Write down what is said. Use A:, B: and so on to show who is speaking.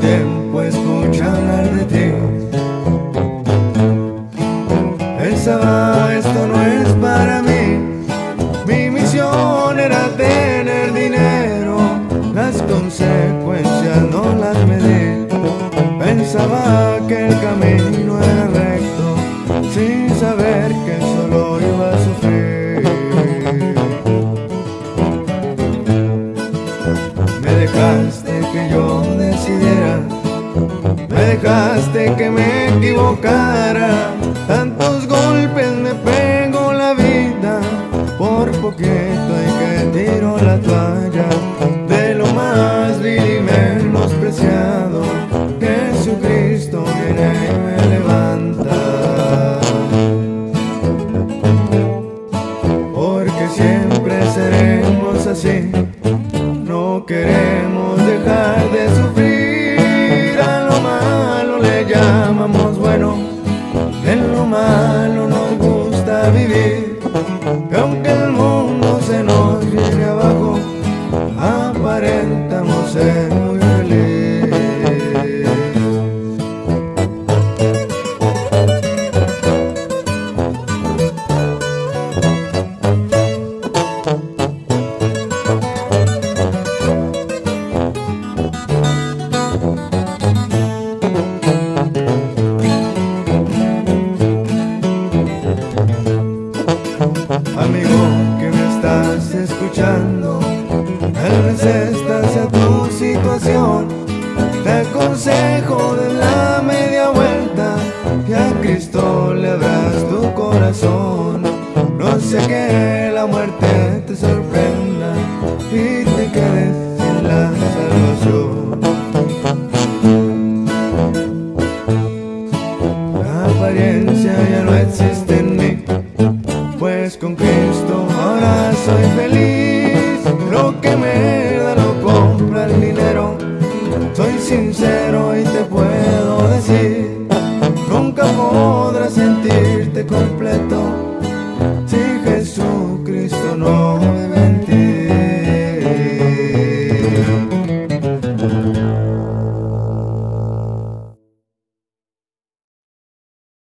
A: tiempo escucha de ti. Pensaba, esto no es para mí. Mi misión era tener dinero, las consecuencias no las medí. Pensaba que el camino era recto, sin saber que solo iba a sufrir. Me dejaste que yo dejaste que me equivocara. Tantos golpes me pego la vida, por poquito y que tiro la toalla de lo más vil y menospreciado. Vivir. Escuchando, tal vez esta tu situación. Te aconsejo de la media vuelta que a Cristo le abras tu corazón. No sé que la muerte te sorprenda y te quedes sin la salvación. La apariencia ya no existe en mí. Pues con Cristo ahora soy feliz. Soy sincero y te puedo decir, nunca podrás sentirte completo si Jesucristo no me mentir.